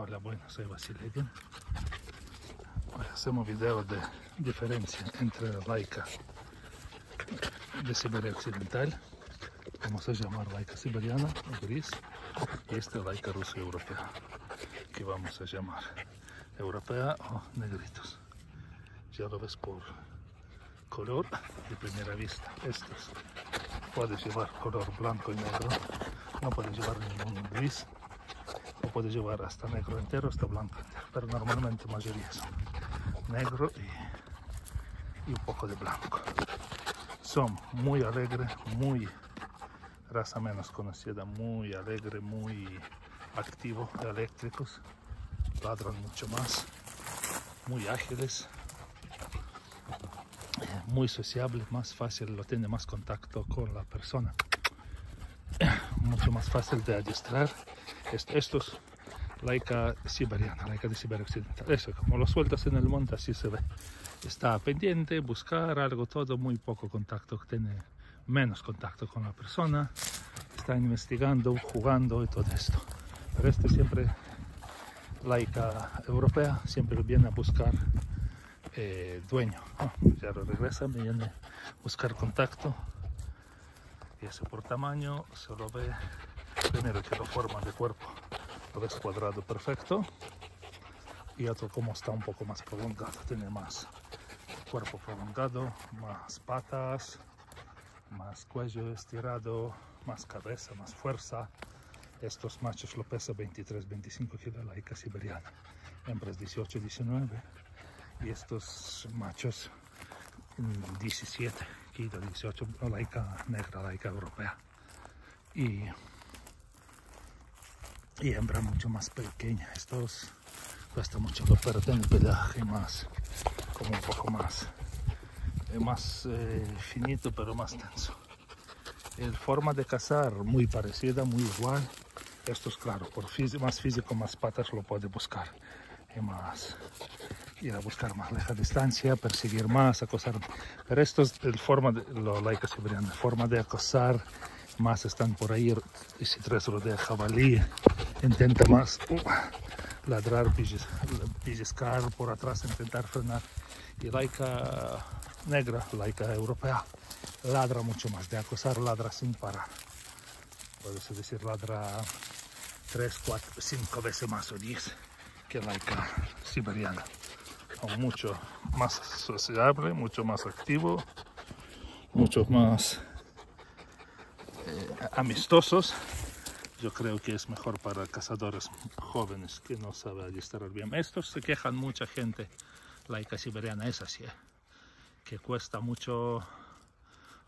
Hola, bueno, soy Vasilievin. Hoy hacemos video de diferencia entre la laica de Siberia Occidental, vamos a llamar laica siberiana o gris, y esta laica rusa europea, que vamos a llamar europea o negritos. Ya lo ves por color de primera vista. Estos puedes llevar color blanco y negro, no puedes llevar ningún gris, no puedes llevar hasta negro entero, hasta blanco entero, pero normalmente mayoría son negro y, un poco de blanco. Son muy alegres, muy raza menos conocida, muy alegre, muy activo, eléctricos, ladran mucho más, muy ágiles, muy sociable, más fácil, lo tiene más contacto con la persona, mucho más fácil de adiestrar. Estos laica siberiana, laica de Siberia Occidental. Eso, como lo sueltas en el monte, así se ve. Está pendiente, buscar algo, todo, muy poco contacto, tiene menos contacto con la persona, está investigando, jugando y todo esto. Pero este siempre, laica europea, siempre viene a buscar eh, dueño. Oh, ya lo regresa, viene a buscar contacto. Y eso por tamaño se lo ve primero que lo forma de cuerpo lo ves cuadrado perfecto. Y otro como está un poco más prolongado tiene más cuerpo prolongado más patas más cuello estirado más cabeza más fuerza. Estos machos lo pesa 23 25 kilos laica siberiana hembras 18 19 y estos machos 17 kilos 18 laica negra laica europea. Y y hembra mucho más pequeña. Estos cuesta mucho, pero tienen pelaje más, como un poco más, eh, más eh, finito, pero más tenso. El forma de cazar muy parecida, muy igual. Estos, claro, por más físico, más patas lo puede buscar. Y más ir a buscar más lejos distancia, perseguir más, acosar. Pero esto es el forma de lo laica siberiana, forma de acosar más están por ahí si tres rodea jabalí intenta más uh, ladrar pellizcar por atrás intentar frenar. Y laica negra laica europea ladra mucho más. De acosar ladra sin parar. Puedes decir ladra 3, 4, 5 veces más o 10 que laica siberiana. Mucho más sociable mucho más activo mucho más amistosos. Yo creo que es mejor para cazadores jóvenes que no saben adiestrar bien. Estos se quejan mucha gente, laica siberiana es así, ¿eh? que cuesta mucho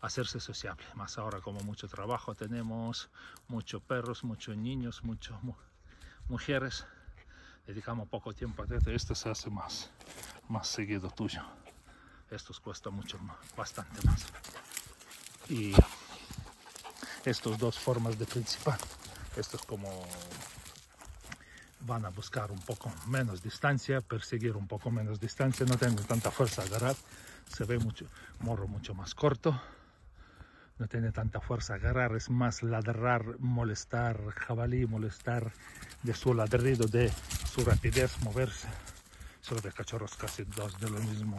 hacerse sociable. Más ahora como mucho trabajo tenemos, muchos perros, muchos niños, muchas mujeres. Dedicamos poco tiempo a esto. Esto se hace más, más seguido tuyo. Estos cuesta mucho más, bastante más. Y estas dos formas de principal. Estos como van a buscar un poco menos distancia, perseguir un poco menos distancia, no tienen tanta fuerza a agarrar, se ve mucho, morro mucho más corto, no tiene tanta fuerza a agarrar, es más ladrar, molestar, jabalí, molestar de su ladrido, de su rapidez, moverse. Solo de cachorros casi dos de la misma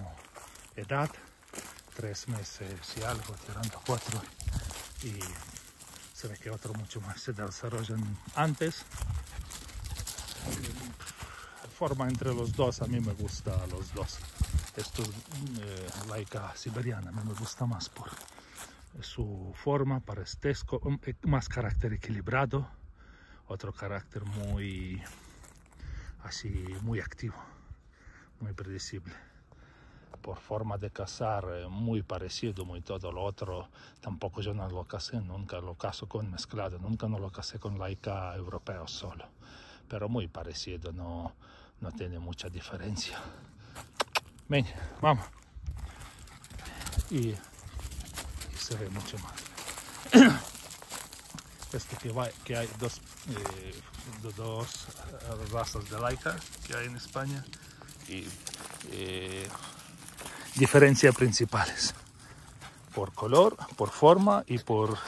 edad, tres meses y algo, tirando cuatro, y ve que otro mucho más se desarrollan antes. Forma entre los dos, a mí me gusta los dos. Esto eh, laica siberiana, a mí me gusta más por su forma, parestesco, eh, más carácter equilibrado, otro carácter muy así, muy activo, muy predecible por forma de cazar eh, muy parecido, muy todo lo otro, tampoco yo no lo casé, nunca lo caso con mezclado, nunca no lo casé con laica europeo solo, pero muy parecido, no, no tiene mucha diferencia. Ven, vamos. Y, se ve mucho más. Este que, va, que hay dos, eh, dos razas de laica que hay en España y eh, diferencias principales. Por color, por forma y por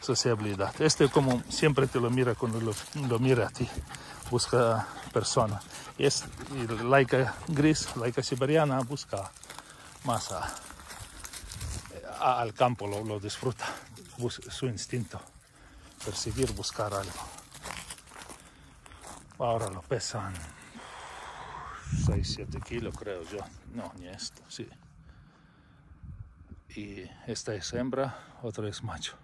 sociabilidad. Este como siempre te lo mira cuando lo, mira a ti. Busca persona. Y es y laica gris, laica siberiana, busca más al campo, lo, lo disfruta, su instinto, perseguir, buscar algo. Ahora lo pesan 6-7 kilos, creo yo. No, ni esto, sí. Y esta es hembra, otra es macho.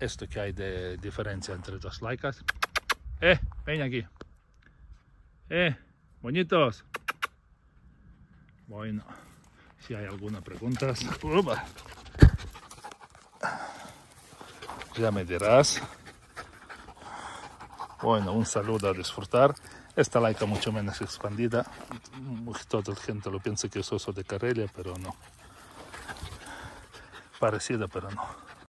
Esto que hay de diferencia entre dos laicas. ¡Eh! Ven aquí. ¡Eh! Bonitos. Bueno, si hay alguna pregunta, ya me dirás. Bueno, un saludo a disfrutar. Esta laica mucho menos expandida. Toda la gente lo piensa que es oso de Karelia, pero no. Parecida, pero no.